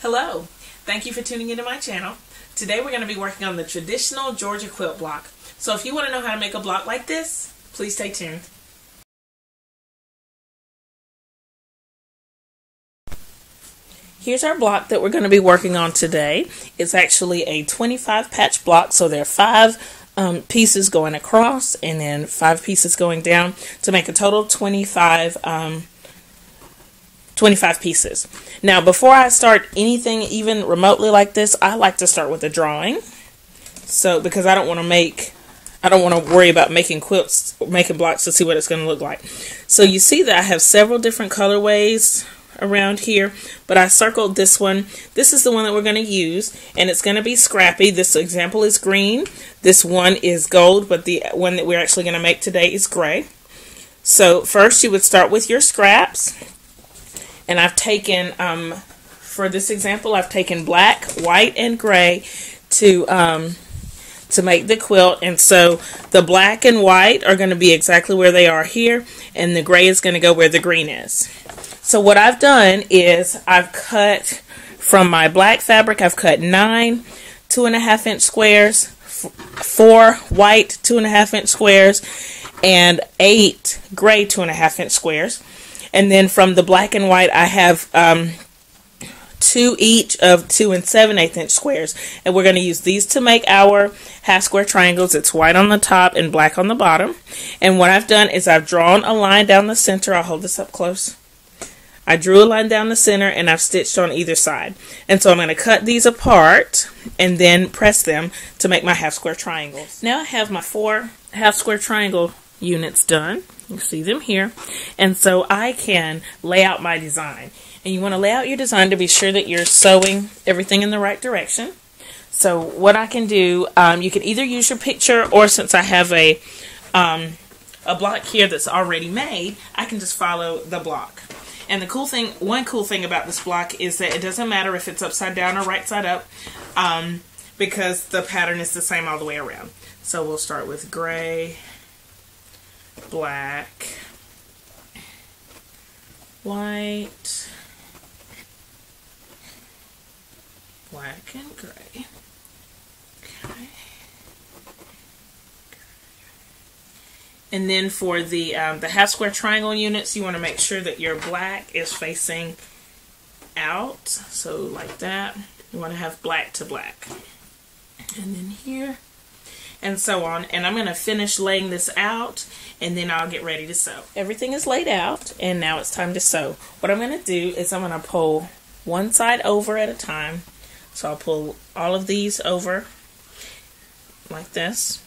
Hello, thank you for tuning into my channel. Today we're going to be working on the traditional Georgia quilt block. So if you want to know how to make a block like this, please stay tuned. Here's our block that we're going to be working on today. It's actually a 25 patch block, so there are five um, pieces going across and then five pieces going down to make a total 25 um, 25 pieces. Now, before I start anything even remotely like this, I like to start with a drawing. So, because I don't want to make, I don't want to worry about making quilts, making blocks to see what it's going to look like. So you see that I have several different colorways around here, but I circled this one. This is the one that we're going to use, and it's going to be scrappy. This example is green. This one is gold, but the one that we're actually going to make today is gray. So first you would start with your scraps and I've taken, um, for this example, I've taken black, white, and gray to um, to make the quilt. And so the black and white are going to be exactly where they are here, and the gray is going to go where the green is. So what I've done is I've cut from my black fabric, I've cut nine two and a half inch squares, four white two and a half inch squares, and eight gray two and a half inch squares. And then from the black and white, I have um, two each of two and seven eighth inch squares. And we're going to use these to make our half square triangles. It's white on the top and black on the bottom. And what I've done is I've drawn a line down the center. I'll hold this up close. I drew a line down the center and I've stitched on either side. And so I'm going to cut these apart and then press them to make my half square triangles. Now I have my four half square triangle units done. You see them here. And so I can lay out my design. And you want to lay out your design to be sure that you're sewing everything in the right direction. So what I can do, um, you can either use your picture or since I have a, um, a block here that's already made, I can just follow the block. And the cool thing, one cool thing about this block is that it doesn't matter if it's upside down or right side up um, because the pattern is the same all the way around. So we'll start with gray black, white, black and gray. Okay. And then for the um, the half square triangle units, you want to make sure that your black is facing out. So like that. You want to have black to black. And then here and so on. And I'm going to finish laying this out and then I'll get ready to sew. Everything is laid out and now it's time to sew. What I'm going to do is I'm going to pull one side over at a time. So I'll pull all of these over like this.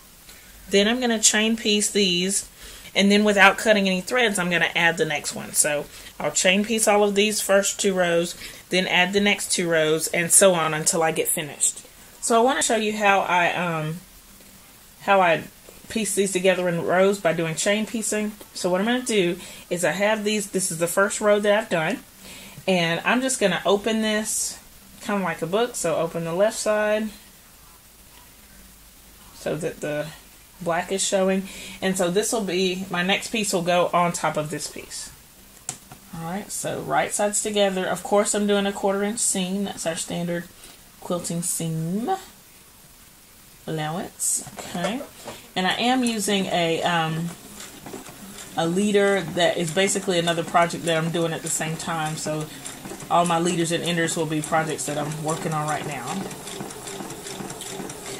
Then I'm going to chain piece these and then without cutting any threads I'm going to add the next one. So I'll chain piece all of these first two rows, then add the next two rows and so on until I get finished. So I want to show you how I um, how I piece these together in rows by doing chain piecing. So what I'm going to do is I have these, this is the first row that I've done, and I'm just going to open this kind of like a book. So open the left side so that the black is showing. And so this will be, my next piece will go on top of this piece. Alright, so right sides together. Of course I'm doing a quarter inch seam. That's our standard quilting seam allowance. Okay, and I am using a um, a leader that is basically another project that I'm doing at the same time. So all my leaders and enders will be projects that I'm working on right now.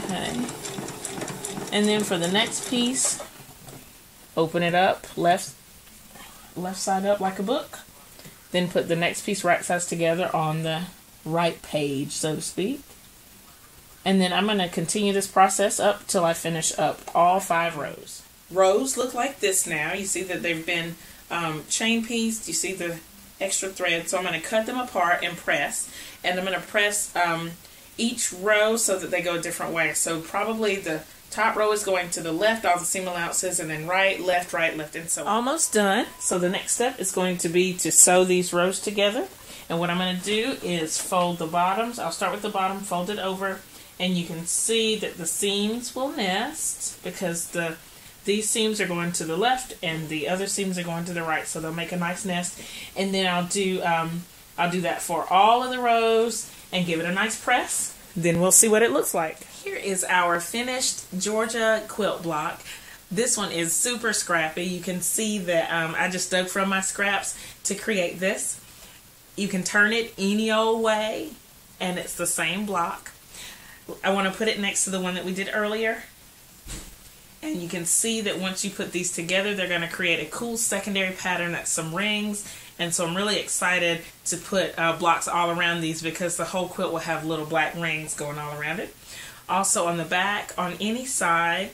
Okay, and then for the next piece, open it up left left side up like a book. Then put the next piece right sides together on the right page, so to speak. And then I'm going to continue this process up till I finish up all five rows. Rows look like this now. You see that they've been um, chain pieced. You see the extra thread. So I'm going to cut them apart and press. And I'm going to press um, each row so that they go a different way. So probably the top row is going to the left, all the seam allowances, and then right, left, right, left, and so on. Almost done. So the next step is going to be to sew these rows together. And what I'm going to do is fold the bottoms. I'll start with the bottom, fold it over and you can see that the seams will nest because the these seams are going to the left and the other seams are going to the right so they'll make a nice nest and then I'll do um, I'll do that for all of the rows and give it a nice press. Then we'll see what it looks like. Here is our finished Georgia quilt block. This one is super scrappy. You can see that um, I just dug from my scraps to create this. You can turn it any old way and it's the same block. I want to put it next to the one that we did earlier. And you can see that once you put these together, they're going to create a cool secondary pattern that's some rings. And so I'm really excited to put uh, blocks all around these because the whole quilt will have little black rings going all around it. Also on the back, on any side,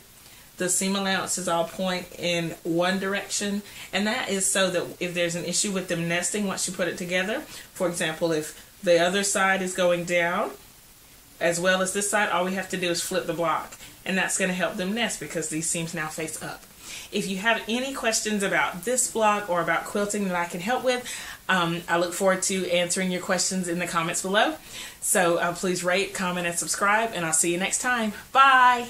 the seam allowances all point in one direction and that is so that if there's an issue with them nesting once you put it together for example if the other side is going down as well as this side all we have to do is flip the block and that's going to help them nest because these seams now face up if you have any questions about this block or about quilting that I can help with, um, I look forward to answering your questions in the comments below. So uh, please rate, comment, and subscribe, and I'll see you next time. Bye!